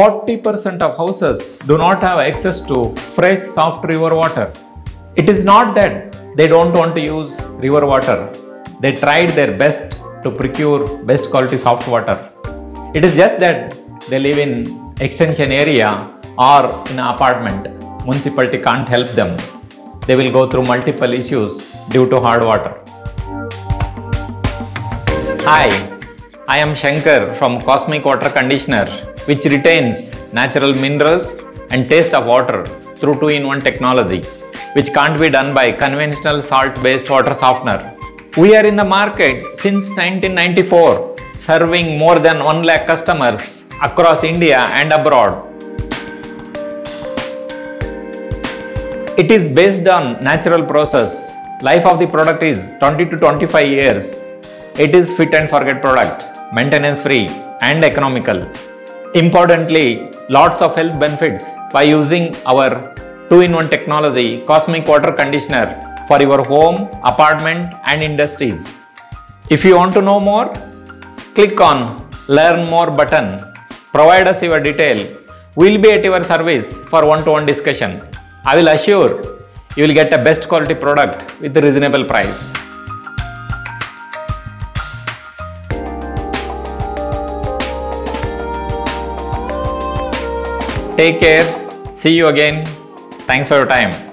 40% of houses do not have access to fresh, soft river water. It is not that they don't want to use river water. They tried their best to procure best quality soft water. It is just that they live in extension area or in an apartment. Municipality can't help them. They will go through multiple issues due to hard water. Hi, I am Shankar from Cosmic Water Conditioner, which retains natural minerals and taste of water through 2-in-1 technology, which can't be done by conventional salt-based water softener. We are in the market since 1994, serving more than 1 lakh customers across India and abroad. It is based on natural process. Life of the product is 20 to 25 years. It is fit and forget product, maintenance free and economical. Importantly, lots of health benefits by using our 2-in-1 technology Cosmic Water Conditioner for your home, apartment and industries. If you want to know more, click on learn more button. Provide us your detail. We'll be at your service for one-to-one discussion. I will assure you will get a best quality product with a reasonable price. Take care. See you again. Thanks for your time.